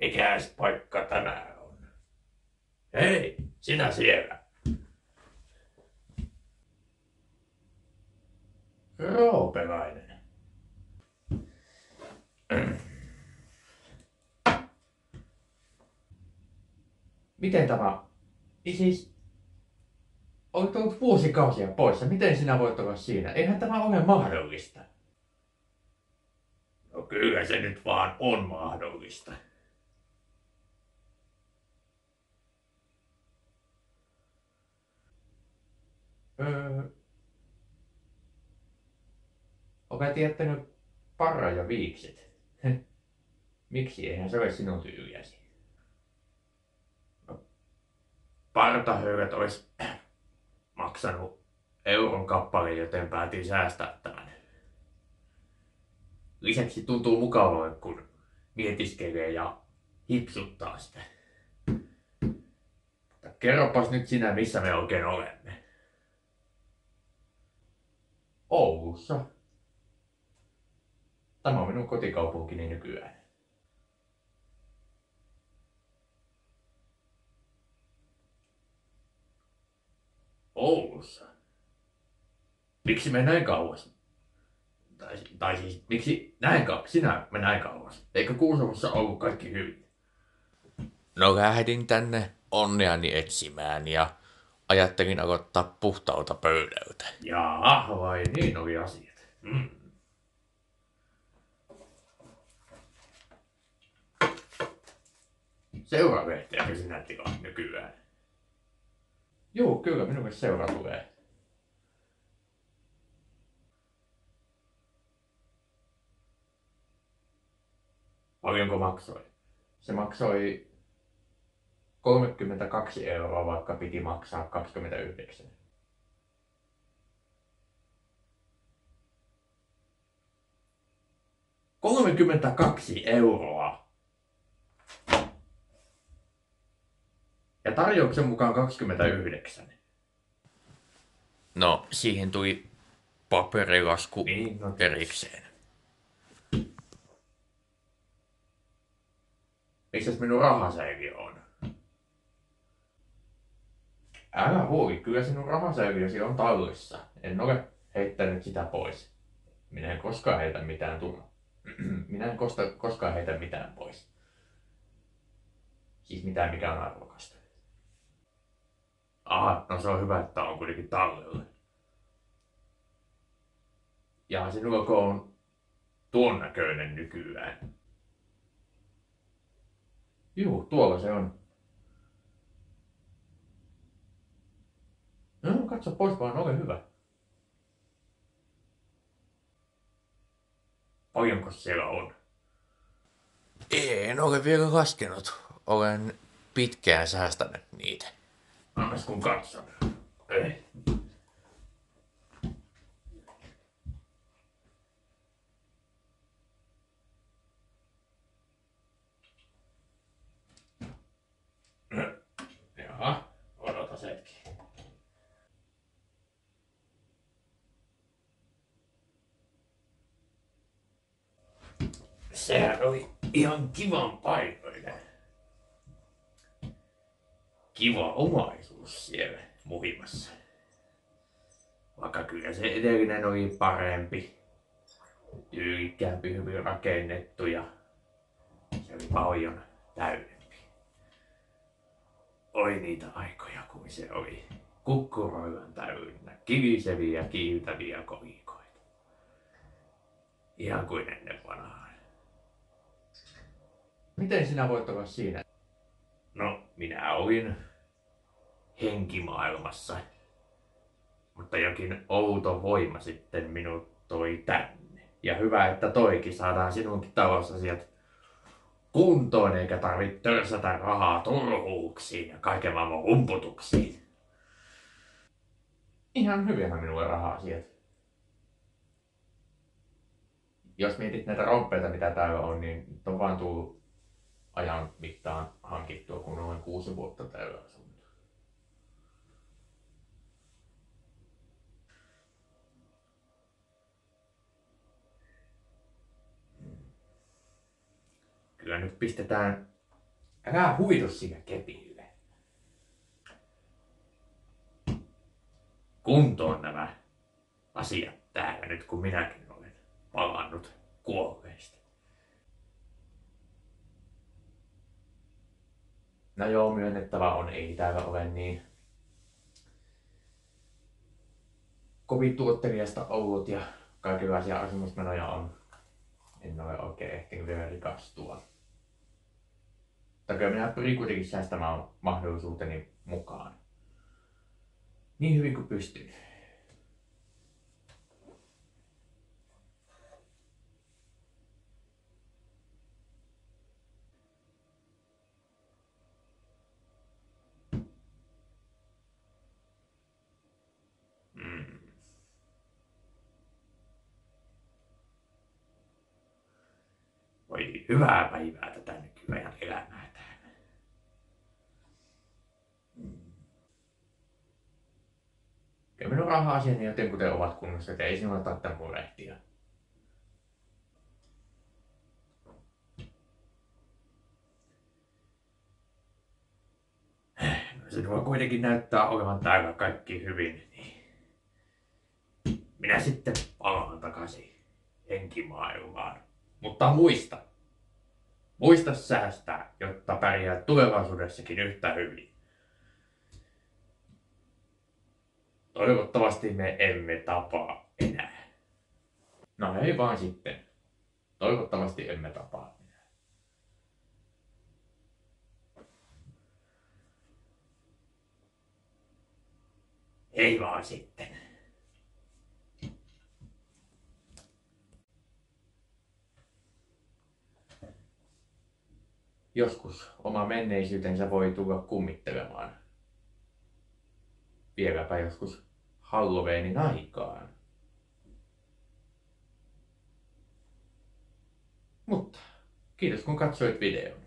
mikäs paikka tämä on? Hei, sinä siellä. Roopelainen. Miten tämä... Niin Siis... Olet ollut vuosikausia poissa. Miten sinä voit olla siinä? Eihän tämä ole mahdollista. No kyllä se nyt vaan on mahdollista. Öö... Olet jättänyt parra ja viikset. Miksi eihän se ole sinun tyyliäsi? Partahöyrät olisi maksanut euron kappale, joten päätin säästää tämän. Lisäksi tuntuu mukavalta, kun mietiskelee ja hipsuttaa sitä. Mutta kerropas nyt sinä, missä me oikein olemme. Oulussa. Tämä on minun kotikaupunkini nykyään. Oulussa. Miksi me näin kauas? Tai, tai siis, miksi näin kauas? Sinä me näin kauas. Eikö Kuusamossa ollut kaikki hyvin? No lähdin tänne onneani etsimään ja ajattelin aloittaa puhtaalta pöydältä. Jaa, vai niin oli asiat. Mm. Seuravehteäkö sinä tilaat nykyään? Joo, kyllä minulle seura tulee. Paljonko maksoi? Se maksoi 32 euroa, vaikka piti maksaa 29. Kolmekymmentäkaksi euroa. Ja tarjouksen mukaan 29. No, siihen tuli paperilasku Niin, no erikseen. Missäs minun rahasäiliö on? Älä huoli, kyllä sinun rahasäiliösi on tallissa. En ole heittänyt sitä pois. Minä en koskaan heitä mitään turhaa. Minä en kosta, koskaan heitä mitään pois. Siis mitään, mikä on arvokasta. Aha, no se on hyvä, että on kuitenkin tallella. Ja sinulla on tuon näköinen nykyään. Juu, tuolla se on. Katso pois vaan, ole hyvä. Paljonko siellä on? En ole vielä laskenut. Olen pitkään säästänyt niitä. Annas kun katson. Ei. Sehän oli ihan kivan paikoinen. Kiva omaisuus siellä muhimassa. Vaikka kyllä se edellinen oli parempi, tyylikkäämpi, hyvin rakennettu ja se oli paljon täydempi. Oi niitä aikoja, kun se oli kukkuroivan täynnä, kiviseviä, kiiltäviä kolikoita. Ihan kuin ennen vanhaan. Miten sinä voit olla siinä? No, minä olin henkimaailmassa. Mutta jokin outo voima sitten minut toi tänne. Ja hyvä, että toikin saadaan sinunkin talousasiat kuntoon, eikä tarvitse törsätä rahaa turhuuksiin ja kaiken maailman umputuksiin. Ihan hyviähän minulle raha-asiat. Jos mietit näitä romppeita, mitä täällä on, niin on vaan tullut ajan mittaan hankittua, kun olen kuusi vuotta täällä asunut. Kyllä nyt pistetään Älä huvitu siinä kepille. Kuntoon nämä asiat täällä nyt, kun minäkin olen palannut kuolleista. No joo, myönnettävä on, ei täällä ole niin kovin tuottelijasta ollut ja kaikenlaisia asumusmenoja on. En ole oikein ehtinyt vielä rikastua. Mutta minä pyrin kuitenkin säästämään mahdollisuuteni mukaan. Niin hyvin kuin pystyn. Voi hyvää päivää tätä nykyajan elämää täällä. Kyllä minun raha-asiani jotenkuten ovat kunnossa, että ei sinulla tarvitse murehtia. Sinua kuitenkin näyttää olevan täällä kaikki hyvin, niin minä sitten palaan takaisin henkimaailmaan. Mutta muista, muista säästää, jotta pärjää tulevaisuudessakin yhtä hyvin. Toivottavasti me emme tapaa enää. No ei vaan sitten. Toivottavasti emme tapaa enää. Ei vaan sitten. Joskus oma menneisyytensä voi tulla kummittelemaan. Vieläpä joskus Halloweenin aikaan. Mutta kiitos kun katsoit videon.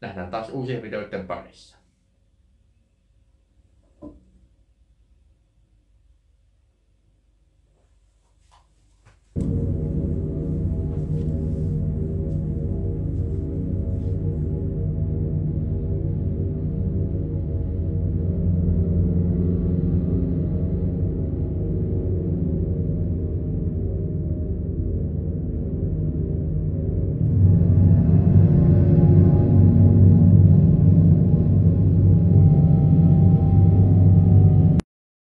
Nähdään taas uusien videoiden parissa.